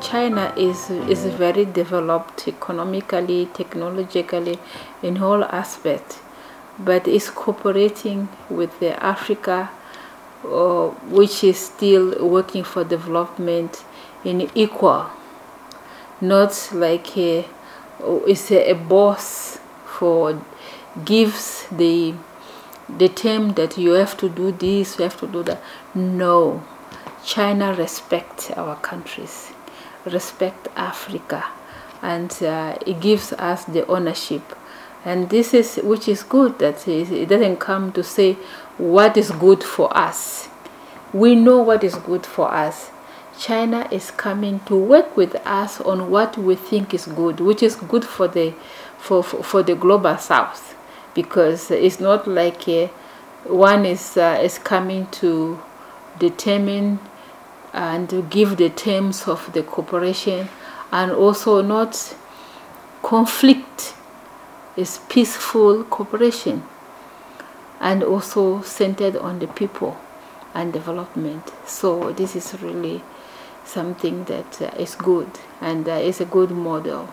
China is, is very developed economically, technologically, in all aspects, but is cooperating with the Africa, uh, which is still working for development in equal, not like a, it's a, a boss for gives the the term that you have to do this, you have to do that. No, China respects our countries, respect Africa, and uh, it gives us the ownership. And this is which is good that it doesn't come to say what is good for us. We know what is good for us. China is coming to work with us on what we think is good, which is good for the for, for, for the global south because it's not like uh, one is uh, is coming to determine and to give the terms of the cooperation and also not conflict is peaceful cooperation and also centered on the people and development. So this is really something that uh, is good and uh, is a good model